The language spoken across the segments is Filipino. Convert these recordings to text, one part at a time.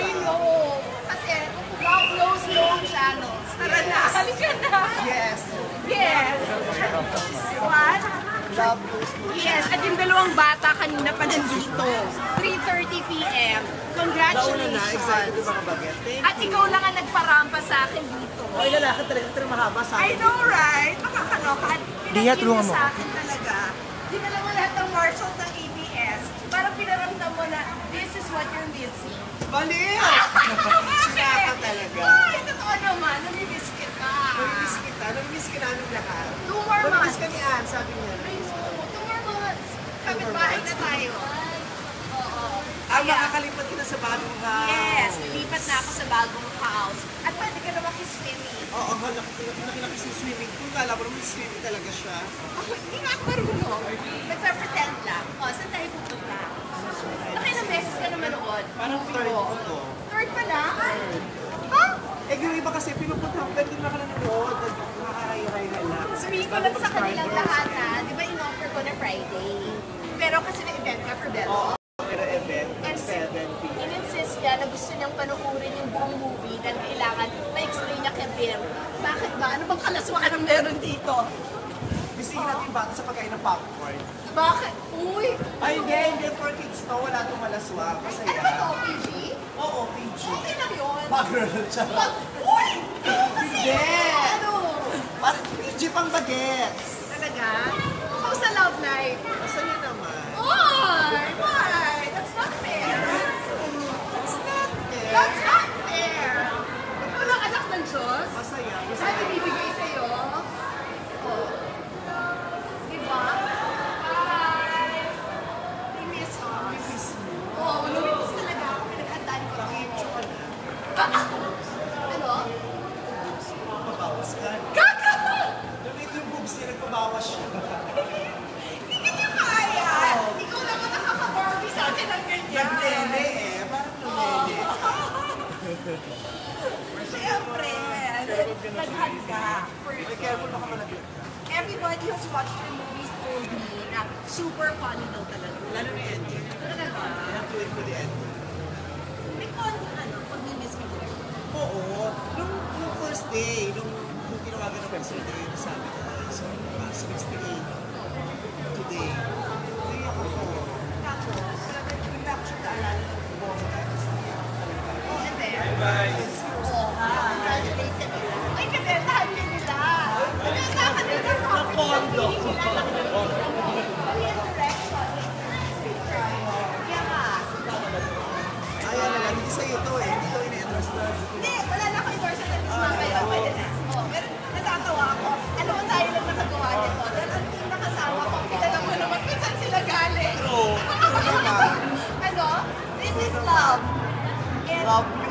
I know. Kasi, long nose, long channels. Tara na. Halika na. Yes. Yes. What? Love those two. Yes, at yung dalawang bata kanina pa nandito. 3.30 p.m. Nauna na, excited Congratulations. ba ka baget? Thank At ikaw lang ang nagparampa sa akin dito. Ay, lalaki talaga. Pero mahaba sa I akin. know, right? Nakakaloka. At Diya, pinagin tulungan mo mo. sa akin talaga. Dinala mo lahat ng marshals ng ABS. Parang pinaramdam mo na, this is what you're missing. Baliw! Sinaka talaga. Ay, totoo naman. Namimiss kita. Namimiss kita. Namimiss ka namin lahat. Two more Namimiss months. ka ni Ann, sabi niya. Two more months. Kapit-bahay na tayo. Oo. Ah, makakalipat ka na sa bagong house. Yes, lilipat na ako sa bagong house. At pwede ka na makiswimming. Oo, oh, nakilaki sa swimming pool. Kala ko naman swimming talaga siya. Ako, hindi nga ako marunong. Nagpa-pretend lang. O, saan tayo pupunta? Nakailang beses ka na manood? Parang third ko to. Third pa lang? Ha? Eh, yung iba kasi pinupunta ko, hindi na ka nanonood. Nakakahiray na lang. Sabihin ko lang sa kanilang lahat na, di ba in-offer ko na Friday? Pero kasi may event ka for Bello. Oo, pero event, And 7 p.m. in-insist niya na gusto niyang panuorin yung buong movie dahil kailangan ma-explain niya kay Bill. Bakit ba? Ano bang kalaswaan ang meron dito? Bisingin natin yung bata sa pagkain ng popcorn. Bakit? Uy! Ay, hindi, hindi for kids to. Wala itong malaswa. Ano Masaya. ba to, PG? Oo, PG. Okay lang yun. Pag-girl. Pag, uy! Kasi, Hindi. ano? Parang PG pang bagets. Talaga? How sa love life? Masaya naman. Why? Why? That's not fair. It's not fair. That's not fair. Ikaw lang anak ng Diyos? Masaya. Saan Masaya. ibibigay sa'yo? Oh. Diba? Bye! Miss mo. Oo, oh, lumipis talaga ako. Pinaghandaan ko. Medyo ka na. Ano? Pabawas ka. Kaka! Lumit yung boobs niya, nagpabawas siya. Hindi niya kaya! Ikaw naman nakaka-Barbie sa akin ng ganyan. Nagnene eh. Parang nagnene. Siyempre, naghan ka. Everybody who's watched your movies told me na super funny daw talaga. Lalo ni Andy. Talaga? Yan tuwing ko ni Andy. May konti ano, pag-miss mo din. Oo. Nung, nung first day, nung, nung tinawagan ng first day, sabi ko, so, uh, 68 ano? This is love. Love, love.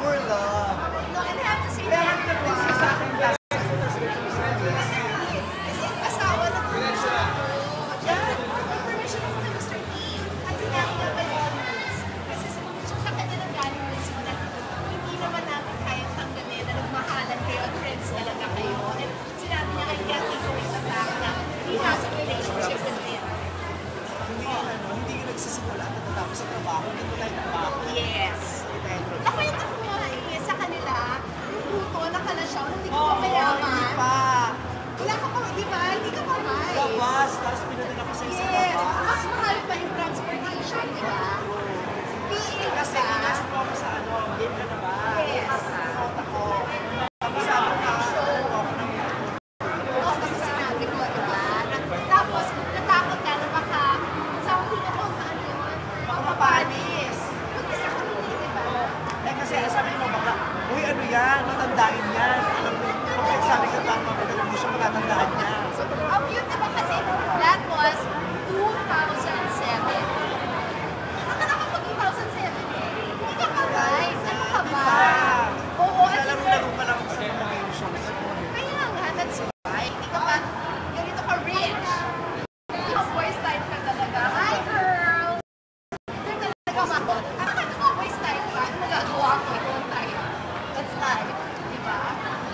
Nagsisimula at natatapos sa trabaho. Hindi tayo trabaho. Yes. Hindi tayo trabaho. ginagawa ko. Don't I? That's life. Diba?